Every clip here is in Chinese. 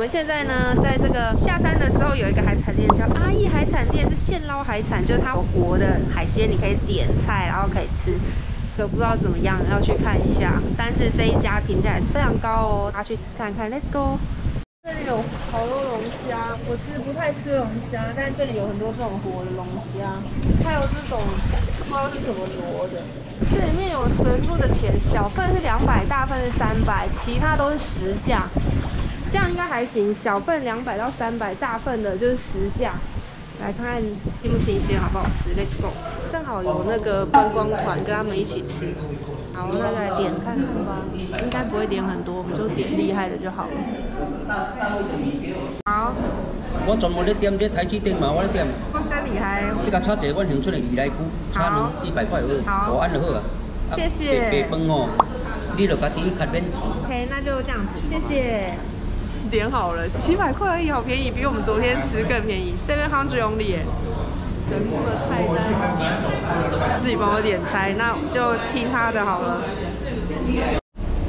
我们现在呢，在这个下山的时候，有一个海产店叫阿义海产店，是现捞海产，就是它活的海鲜，你可以点菜，然后可以吃。这个不知道怎么样，要去看一下。但是这一家评价也是非常高哦，大家去吃看看。Let's go。这里有好多龙虾，我其实不太吃龙虾，但这里有很多这种活的龙虾，还有这种不知道是什么螺的。这里面有全部的钱，小份是两百，大份是三百，其他都是实价。这样应该还行，小份两百到三百，大份的就是十价。来看看新不新鲜，好不好吃？Let's go。正好有那个观光团跟他们一起吃，好，那就来点看看吧。应该不会点很多，我们就点厉害的就好了。好，我专门咧点这台式店嘛，我咧点。我真厉害。你甲炒一个我乡村的宜来区，炒两一百块好，好，安就好啊。谢谢。白饭哦，你就家己较免钱。OK，那就这样子，谢谢。点好了，七百块而已，好便宜，比我们昨天吃更便宜。Seven hundred only。全部的菜单自己帮我点菜，那就听他的好了。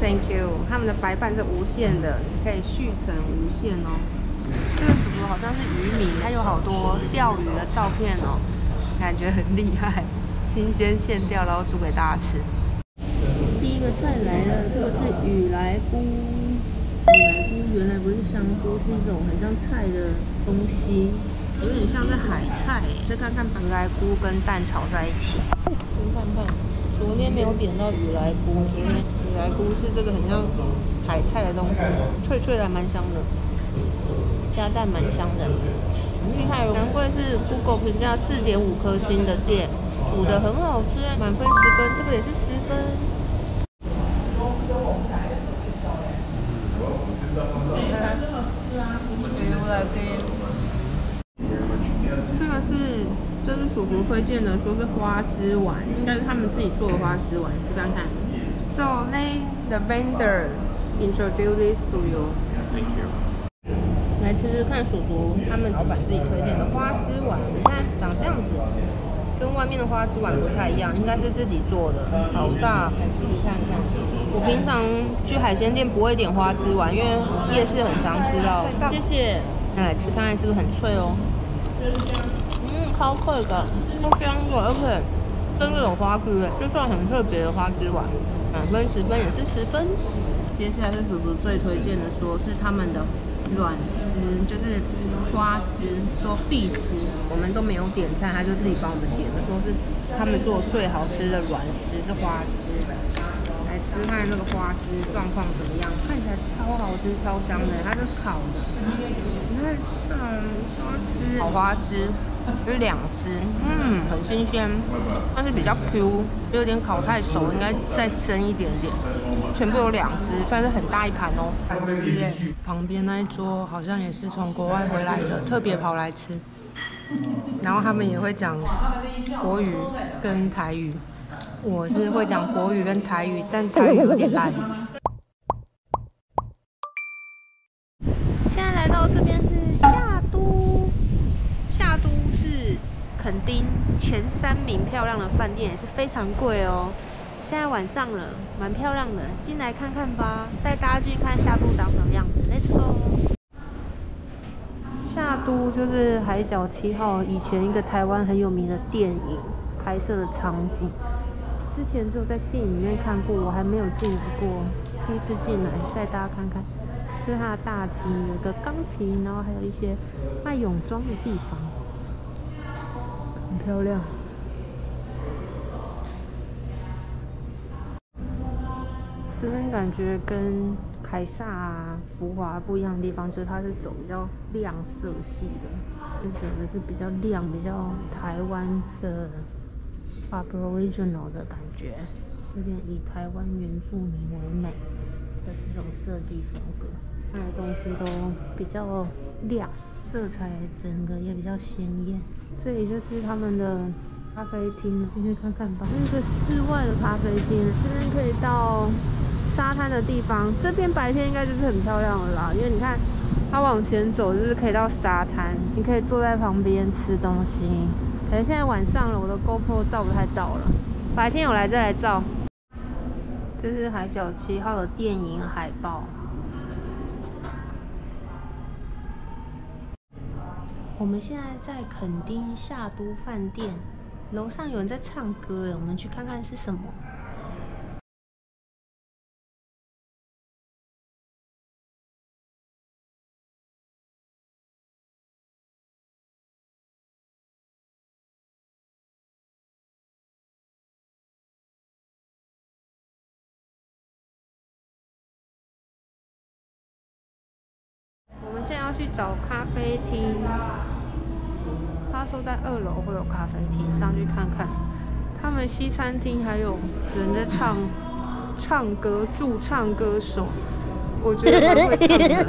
Thank you。他们的白饭是无限的，可以续成无限哦。这个叔叔好像是渔民，他有好多钓鱼的照片哦，感觉很厉害，新鲜现钓，然后煮给大家吃。第一个菜来了，这个是雨来菇。原来不是香菇，是一种很像菜的东西。有点像是海菜，再看看雨来菇跟蛋炒在一起，先看看。昨天没有点到雨来菇，昨天雨来菇是这个很像海菜的东西，脆脆的，蛮香的，加蛋蛮香的，很厉害哦。难怪是 Google 评价四点五颗星的店，煮的很好吃，满分十分，这个也是十分。我来给。这是叔叔推荐的，说是花枝丸，应该是他们自己做的花枝丸，吃看看。So they the vendor introduce this to you. Thank you. 来吃吃看，叔叔他们老板自己推荐的花枝丸，你看长这样子，跟外面的花枝丸不太一样，应该是自己做的，好大，来吃看看。我平常去海鲜店不会点花枝丸，因为夜市很常吃到。谢谢。来吃看看是不是很脆哦？超脆的，超香的，而且真的有花枝，就算很特别的花枝丸，满分十分也是十分。接下来是叔叔最推荐的，说是他们的软丝，就是花枝，说必吃，我们都没有点菜，他就自己帮我们点的，说是他们做最好吃的软丝是花枝。来吃看那个花枝状况怎么样？看起来超好吃，超香的，它是烤的。你看，嗯，花枝，好花枝。有两只，嗯，很新鲜，但是比较 Q，有点烤太熟，应该再深一点点。全部有两只，算是很大一盘哦。旁边那一桌好像也是从国外回来的，特别跑来吃。然后他们也会讲国语跟台语，我是会讲国语跟台语，但台语有点烂。现在来到这边是夏都。夏都是垦丁前三名漂亮的饭店，也是非常贵哦。现在晚上了，蛮漂亮的，进来看看吧。带大家去看夏都长什么样子，Let's go。夏都就是《海角七号》以前一个台湾很有名的电影拍摄的场景。之前只有在电影里面看过，我还没有进来过，第一次进来带大家看看。这是它的大厅，有个钢琴，然后还有一些卖泳装的地方，很漂亮。这边感觉跟凯撒浮华不一样的地方，就是它是走比较亮色系的，就整个是比较亮、比较台湾的 Aboriginal 的感觉，有点以台湾原住民为美的这种设计风格。卖的东西都比较亮，色彩整个也比较鲜艳。这里就是他们的咖啡厅，进去看看吧。是一个室外的咖啡厅，这边可以到沙滩的地方。这边白天应该就是很漂亮的啦，因为你看它往前走就是可以到沙滩，你可以坐在旁边吃东西。可是现在晚上了我的 gopro 照不太到了。白天有来再来照。这是海角七号的电影海报。我们现在在垦丁夏都饭店楼上有人在唱歌诶我们去看看是什么。要去找咖啡厅，他说在二楼会有咖啡厅，上去看看。他们西餐厅还有人在唱唱歌，驻唱歌手，我觉得蛮会唱的。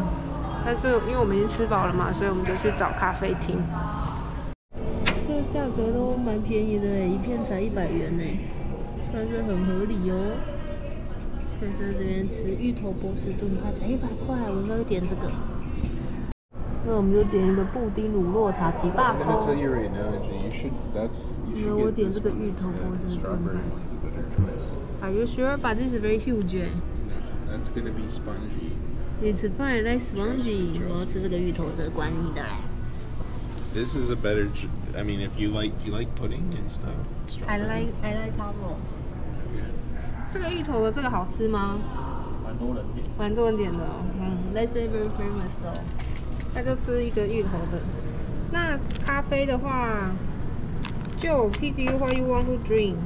但是因为我们已经吃饱了嘛，所以我们就去找咖啡厅。这个价格都蛮便宜的，一片才一百元呢，算是很合理哦。现在这边吃芋头波士顿，它才一百块，我应该会点这个。那我们就点一个布丁乳酪塔吉巴 I'm gonna tell you right now, Angie, you should that's you 那 should 我 get 点 this 这个 one 芋头顿 strawberry one's a better choice. Are you sure? But this is very huge. That's gonna be spongy. It's fine, like spongy. 我要吃这个芋头的，管你的嘞。This is a better. I mean, if you like you like pudding and stuff. I like I like taro. 这个芋头的这个好吃吗？蛮多人点。蛮多人点的、哦，嗯，They say very famous 哦。那就吃一个芋头的。那咖啡的话，就 pick you what you want to drink。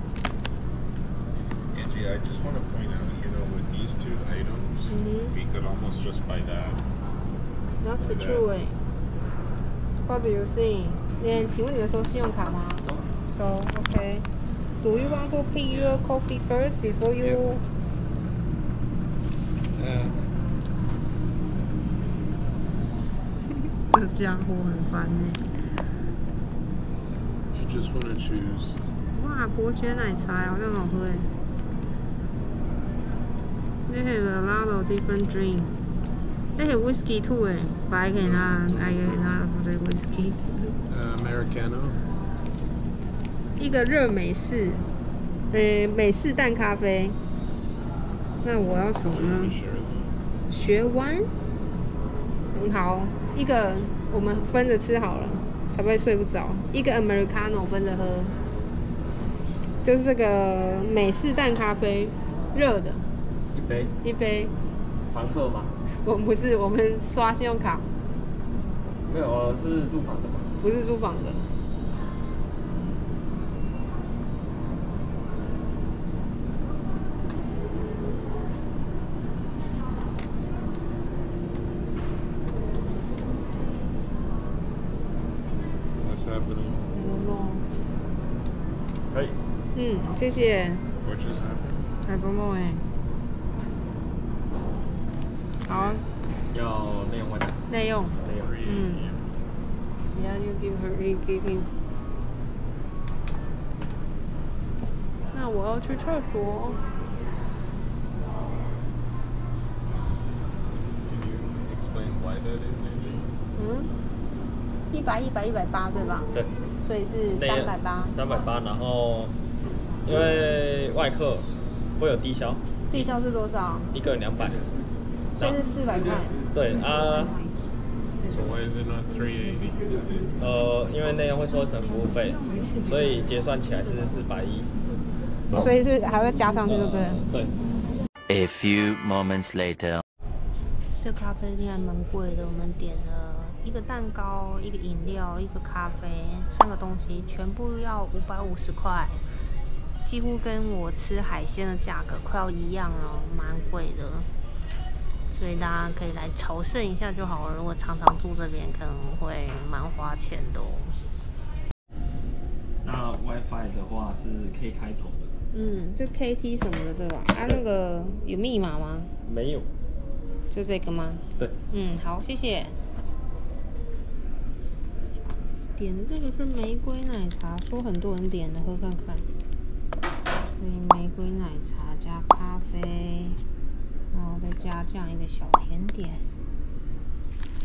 Angie, I just want to point out, you know, with these two items, Mhm. we could almost just buy that. That's Yeah. true 哎。What do you think？嗯，请问你们收信用卡吗？So OK。Do you want to pick your coffee first before you？ 这家伙很烦哎。you just want to choose. 哇，伯爵奶茶好像好喝哎。They have a lot of different drink. They have whiskey too 哎，but I cannot, I cannot drink whiskey. Uh, Americano. 一个热美式，呃，美式淡咖啡。那我要什么呢.学湾。很，好，一个我们分着吃好了，才不会睡不着。一个 Americano 分着喝，就是这个美式淡咖啡，热的，一杯一杯。房客吗？我们不是，我们刷信用卡，没有，啊是住房的吗。不是租房的。What's happening? 可以。嗯，谢谢。 What just happened? I don't know 哎。好啊，要内用外带。内用。内用。嗯。Yeah, you give her, you give him. 那我要去厕所。 Can you explain why that is, Angie? 嗯。 一百、一百、一百八，对吧？对。所以是三百八。三百八，然后因为外客会有低消，低消是多少？一个人两百。所以是四百块。对啊 is it not 380? 呃，因为那样会收一层服务费，所以结算起来是四百一。所以是还会加上去，对不对？对。A few moments later. 这咖啡店还蛮贵的，我们点了一个蛋糕、一个饮料、一个咖啡，三个东西全部要五百五十块，几乎跟我吃海鲜的价格快要一样了，蛮贵的。所以大家可以来朝圣一下就好了。如果常常住这边，可能会蛮花钱的哦。那 WiFi 的话是 K 开头的，嗯，就 KT 什么的，对吧？啊，那个有密码吗？没有。就这个吗？对。嗯，好，谢谢。点的这个是玫瑰奶茶，说很多人点的，喝看看。所以玫瑰奶茶加咖啡，然后再加这样一个小甜点，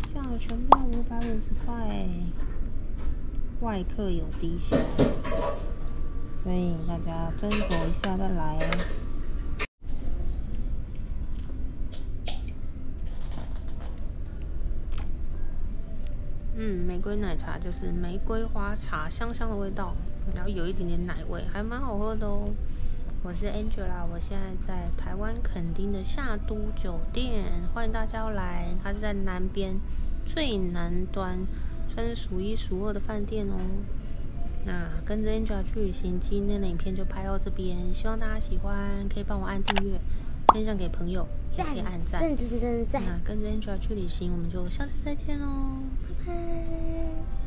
这样全部要五百五十块。外客有低消，所以大家斟酌一下再来嗯，玫瑰奶茶就是玫瑰花茶，香香的味道，然后有一点点奶味，还蛮好喝的哦。我是 Angela，我现在在台湾垦丁的夏都酒店，欢迎大家来。它是在南边最南端，算是数一数二的饭店哦。那跟着 Angela 去旅行，今天的影片就拍到这边，希望大家喜欢，可以帮我按订阅，分享给朋友，也可以按赞。赞赞赞赞！那跟着 Angela 去旅行，我们就下次再见喽，拜拜。